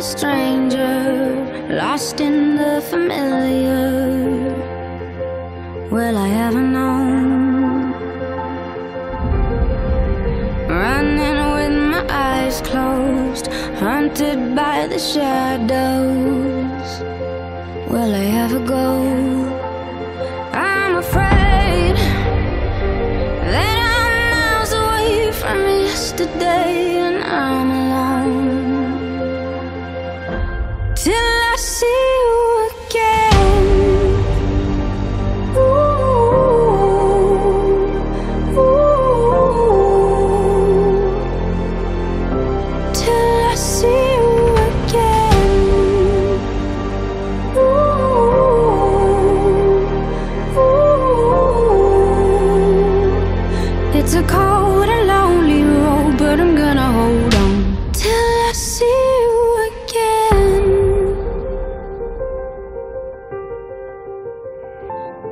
stranger, lost in the familiar. Will I ever know? Running with my eyes closed, haunted by the shadows. Will I ever go? I'm afraid that I'm miles away from yesterday and I'm Till I see you again. Ooh, ooh. Till I see you again. Ooh, ooh. It's a cold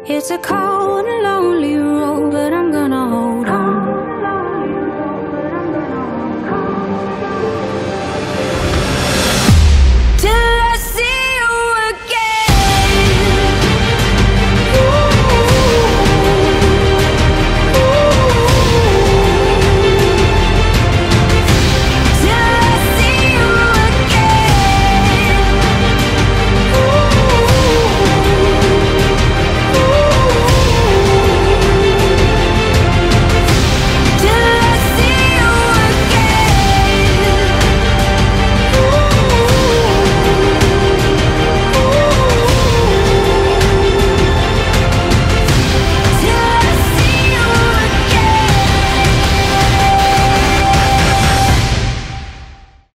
It's a cold and lonely road, but I'm gonna hold on.